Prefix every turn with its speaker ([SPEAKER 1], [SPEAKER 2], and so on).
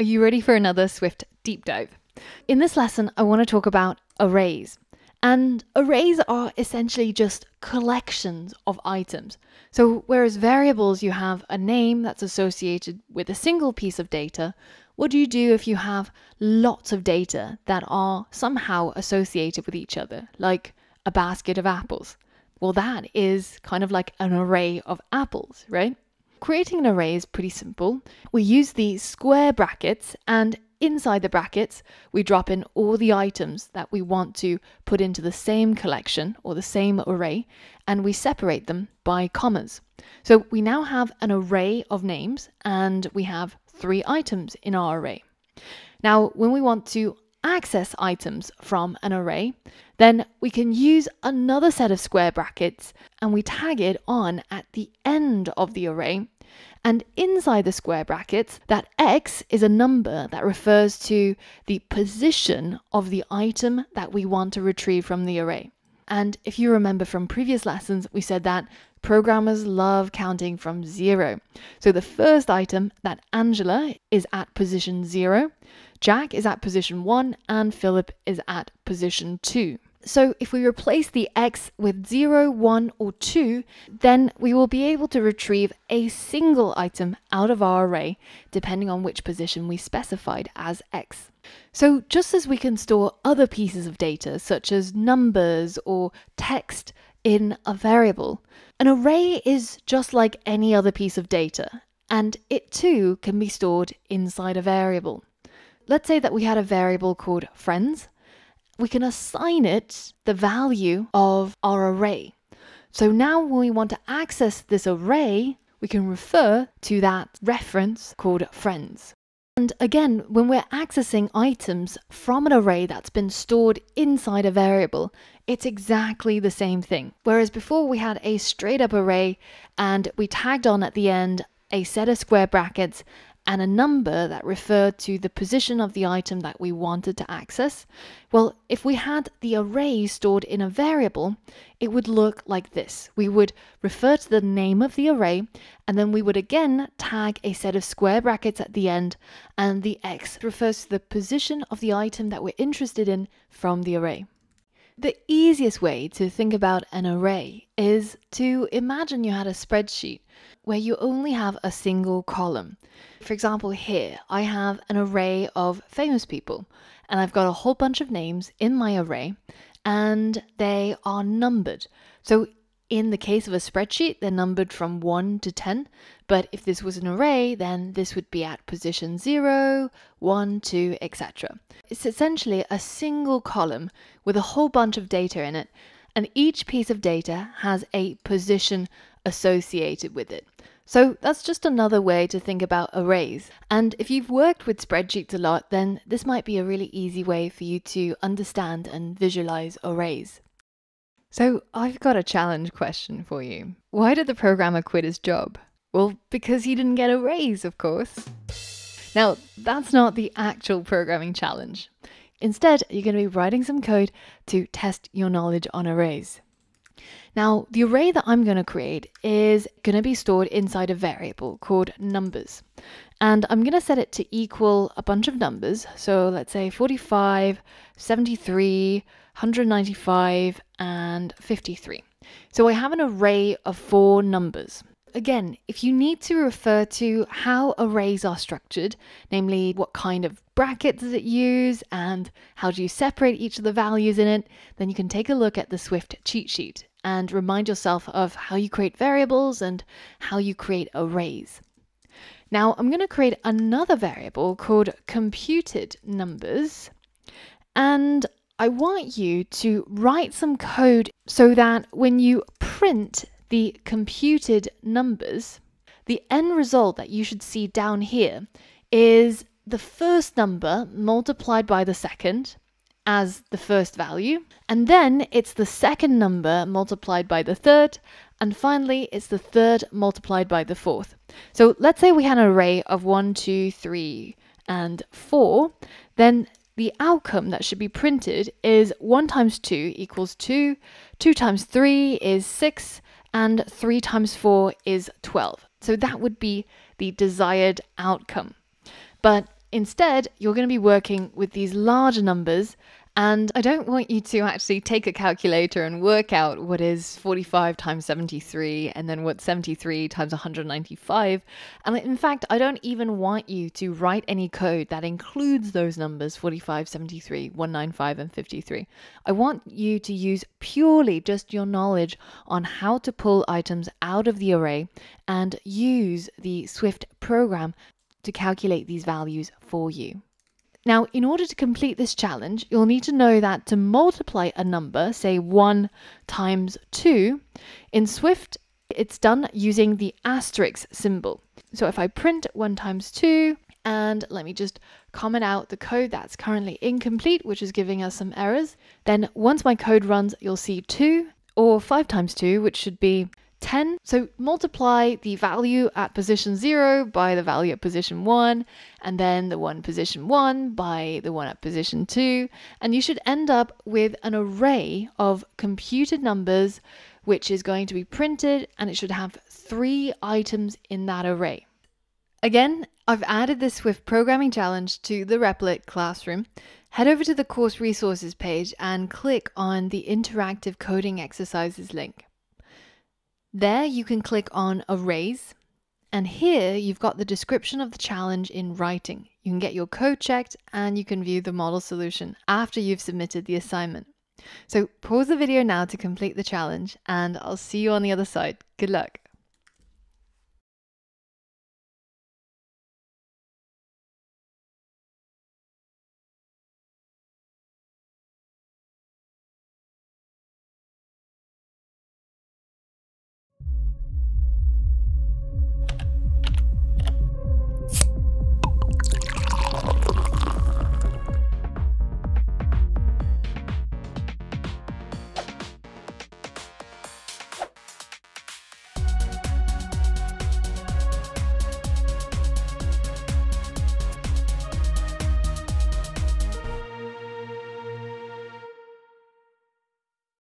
[SPEAKER 1] are you ready for another Swift deep dive? In this lesson, I want to talk about arrays. And arrays are essentially just collections of items. So, whereas variables, you have a name that's associated with a single piece of data, what do you do if you have lots of data that are somehow associated with each other, like a basket of apples? Well, that is kind of like an array of apples, right? Creating an array is pretty simple. We use the square brackets and inside the brackets, we drop in all the items that we want to put into the same collection or the same array, and we separate them by commas. So we now have an array of names and we have three items in our array. Now, when we want to access items from an array, then we can use another set of square brackets and we tag it on at the end of the array. And inside the square brackets, that x is a number that refers to the position of the item that we want to retrieve from the array. And if you remember from previous lessons, we said that programmers love counting from zero. So the first item, that Angela, is at position zero, Jack is at position one, and Philip is at position two. So if we replace the x with 0, 1 or 2, then we will be able to retrieve a single item out of our array depending on which position we specified as x. So just as we can store other pieces of data such as numbers or text in a variable, an array is just like any other piece of data and it too can be stored inside a variable. Let's say that we had a variable called friends we can assign it the value of our array. So now when we want to access this array, we can refer to that reference called friends. And again, when we're accessing items from an array that's been stored inside a variable, it's exactly the same thing. Whereas before we had a straight up array and we tagged on at the end a set of square brackets and a number that referred to the position of the item that we wanted to access, well, if we had the array stored in a variable, it would look like this. We would refer to the name of the array, and then we would again tag a set of square brackets at the end, and the x refers to the position of the item that we're interested in from the array. The easiest way to think about an array is to imagine you had a spreadsheet where you only have a single column. For example, here I have an array of famous people, and I've got a whole bunch of names in my array, and they are numbered. So in the case of a spreadsheet, they're numbered from 1 to 10, but if this was an array, then this would be at position 0, 1, 2, etc. It's essentially a single column with a whole bunch of data in it, and each piece of data has a position associated with it. So that's just another way to think about arrays. And if you've worked with spreadsheets a lot, then this might be a really easy way for you to understand and visualize arrays. So, I've got a challenge question for you. Why did the programmer quit his job? Well, because he didn't get a raise, of course. Now, that's not the actual programming challenge. Instead, you're going to be writing some code to test your knowledge on arrays. Now, the array that I'm going to create is going to be stored inside a variable called numbers. And I'm going to set it to equal a bunch of numbers. So let's say 45, 73, 195, and 53. So I have an array of four numbers. Again, if you need to refer to how arrays are structured, namely what kind of bracket does it use and how do you separate each of the values in it, then you can take a look at the Swift cheat sheet and remind yourself of how you create variables and how you create arrays. Now I'm going to create another variable called computed numbers and I want you to write some code so that when you print the computed numbers, the end result that you should see down here is the first number multiplied by the second as the first value, and then it's the second number multiplied by the third, and finally it's the third multiplied by the fourth. So let's say we had an array of 1, 2, 3, and 4, then the outcome that should be printed is 1 times 2 equals 2, 2 times 3 is 6, and 3 times 4 is 12. So that would be the desired outcome. But Instead, you're going to be working with these larger numbers and I don't want you to actually take a calculator and work out what is 45 times 73 and then what's 73 times 195. And in fact, I don't even want you to write any code that includes those numbers 45, 73, 195, and 53. I want you to use purely just your knowledge on how to pull items out of the array and use the Swift program to calculate these values for you. Now, in order to complete this challenge, you'll need to know that to multiply a number, say 1 times 2, in Swift, it's done using the asterisk symbol. So if I print 1 times 2, and let me just comment out the code that's currently incomplete, which is giving us some errors, then once my code runs, you'll see 2, or 5 times 2, which should be 10. So multiply the value at position 0 by the value at position 1, and then the one position 1 by the one at position 2, and you should end up with an array of computed numbers which is going to be printed and it should have three items in that array. Again, I've added this Swift programming challenge to the Replit classroom. Head over to the course resources page and click on the interactive coding exercises link. There you can click on Arrays, and here you've got the description of the challenge in writing. You can get your code checked and you can view the model solution after you've submitted the assignment. So pause the video now to complete the challenge, and I'll see you on the other side. Good luck.